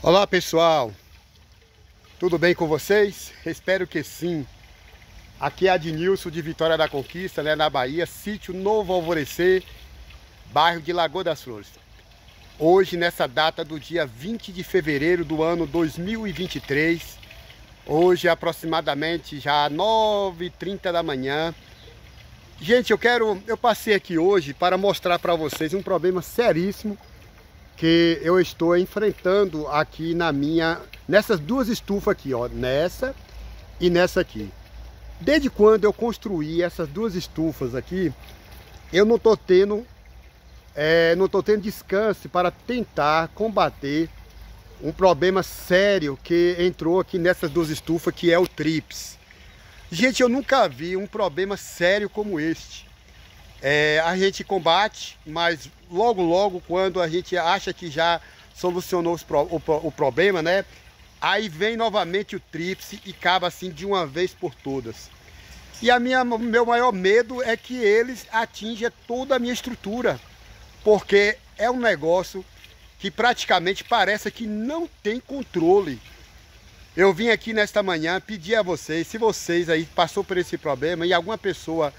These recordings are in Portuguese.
Olá pessoal, tudo bem com vocês? Espero que sim. Aqui é Adnilson de Vitória da Conquista, né, na Bahia, sítio Novo Alvorecer, bairro de Lagoa das Flores. Hoje, nessa data do dia 20 de fevereiro do ano 2023, hoje aproximadamente já 9h30 da manhã. Gente, eu quero, eu passei aqui hoje para mostrar para vocês um problema seríssimo que eu estou enfrentando aqui na minha, nessas duas estufas aqui, ó, nessa e nessa aqui. Desde quando eu construí essas duas estufas aqui, eu não estou tendo, é, não tô tendo descanso para tentar combater um problema sério que entrou aqui nessas duas estufas, que é o TRIPS. Gente, eu nunca vi um problema sério como este. É, a gente combate, mas logo, logo, quando a gente acha que já solucionou o, o, problema, né? Aí vem novamente o tríplice e acaba assim de uma vez por todas. E a minha, meu maior medo é que eles atinjam toda a minha estrutura, porque é um negócio que praticamente parece que não tem controle. Eu vim aqui nesta manhã pedir a vocês, se vocês aí passou por esse problema e alguma pessoa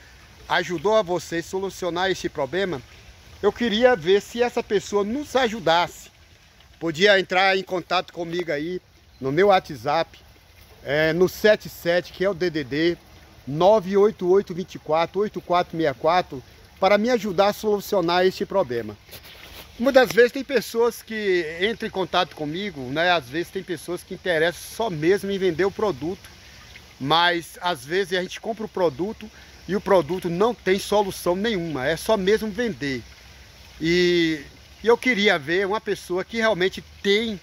ajudou a vocês solucionar esse problema, eu queria ver se essa pessoa nos ajudasse. Podia entrar em contato comigo aí no meu WhatsApp, é, no 77, que é o DDD 988248464, para me ajudar a solucionar este problema. Muitas vezes tem pessoas que entram em contato comigo, né? Às vezes tem pessoas que interessam só mesmo em vender o produto, mas às vezes a gente compra o produto e o produto não tem solução nenhuma, é só mesmo vender. E, eu queria ver uma pessoa que realmente tem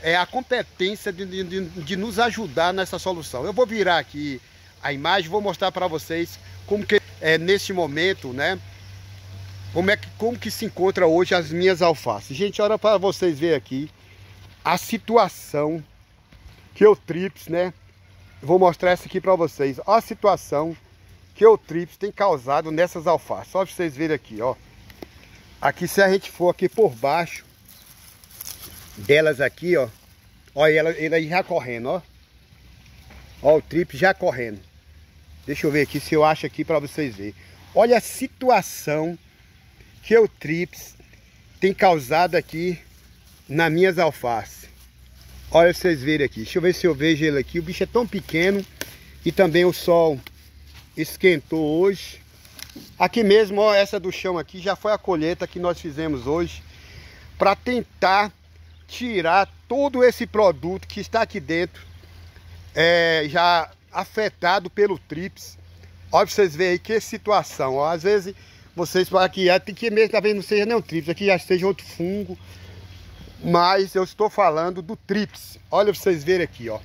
é, a competência de, de, de, nos ajudar nessa solução. Eu vou virar aqui a imagem, vou mostrar para vocês como que é neste momento, né? Como é que como que se encontra hoje as minhas alfaces. Gente, olha para vocês verem aqui a situação que o trips, né? Vou mostrar essa aqui para vocês. Olha a situação que o trips tem causado nessas alfaces. Só para vocês verem aqui, ó. Aqui se a gente for aqui por baixo delas aqui, ó. Olha ela, ele aí já correndo, ó. Ó o trips já correndo. Deixa eu ver aqui se eu acho aqui para vocês verem. Olha a situação que o trips tem causado aqui nas minhas alfaces. Olha vocês verem aqui. Deixa eu ver se eu vejo ele aqui. O bicho é tão pequeno e também o sol esquentou hoje. Aqui mesmo, ó, essa do chão aqui já foi a colheita que nós fizemos hoje para tentar tirar todo esse produto que está aqui dentro, é, já afetado pelo trips. Olha pra vocês verem aí que situação. Ó. Às vezes vocês aqui, que mesmo talvez não seja nem um trips, aqui já seja outro fungo. Mas eu estou falando do trips. Olha pra vocês verem aqui, ó.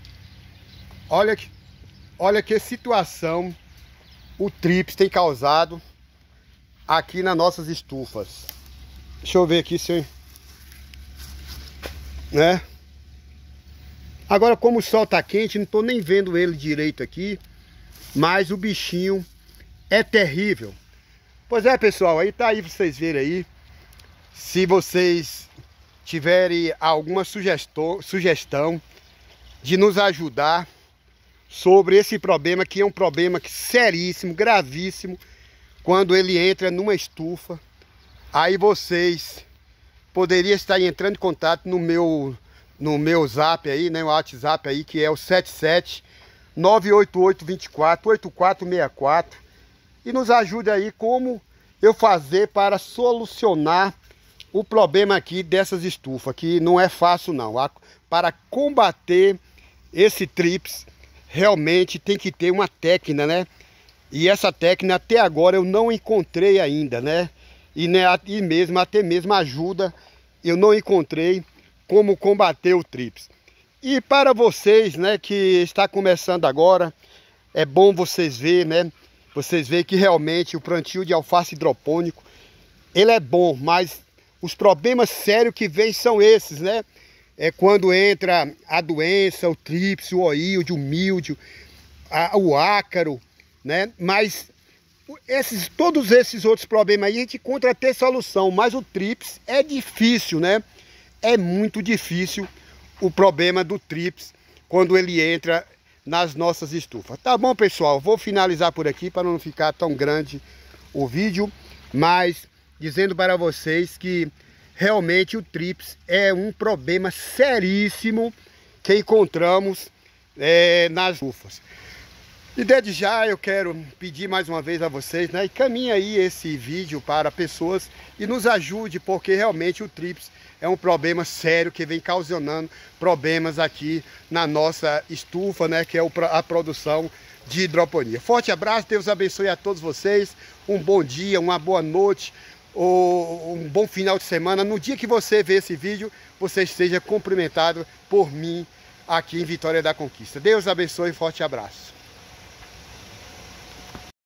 Olha que, olha que situação o trips tem causado aqui nas nossas estufas. Deixa eu ver aqui se eu... Né? Agora como o sol tá quente, não estou nem vendo ele direito aqui. Mas o bichinho é terrível. Pois é, pessoal, aí tá aí vocês verem aí. Se vocês tiverem alguma sugestão, sugestão de nos ajudar sobre esse problema, que é um problema seríssimo, gravíssimo, quando ele entra numa estufa. Aí vocês poderiam estar entrando em contato no meu, no meu zap aí, né, o WhatsApp aí, que é o 77 988 24 8464 e nos ajude aí como eu fazer para solucionar o problema aqui dessas estufas, que não é fácil não. Para combater esse trips, realmente tem que ter uma técnica, né? E essa técnica até agora eu não encontrei ainda, né? E, né, e mesmo, até mesmo ajuda, eu não encontrei como combater o trips. E para vocês, né, que está começando agora, é bom vocês verem, né? Vocês veem que realmente o plantio de alface hidropônico, ele é bom, mas os problemas sérios que vêm são esses, né? É quando entra a doença, o trips, o oílde, o a, o ácaro, né? Mas esses, todos esses outros problemas aí a gente encontra até solução, mas o trips é difícil, né? É muito difícil o problema do trips quando ele entra nas nossas estufas. Tá bom, pessoal? Vou finalizar por aqui para não ficar tão grande o vídeo, mas dizendo para vocês que realmente o trips é um problema seríssimo que encontramos é, nas estufas. E desde já eu quero pedir mais uma vez a vocês, né, caminhe aí esse vídeo para pessoas e nos ajude, porque realmente o TRIPS é um problema sério que vem causando problemas aqui na nossa estufa, né, que é a produção de hidroponia. Forte abraço, Deus abençoe a todos vocês, um bom dia, uma boa noite, ou um bom final de semana. No dia que você vê esse vídeo, você esteja cumprimentado por mim aqui em Vitória da Conquista. Deus abençoe e forte abraço.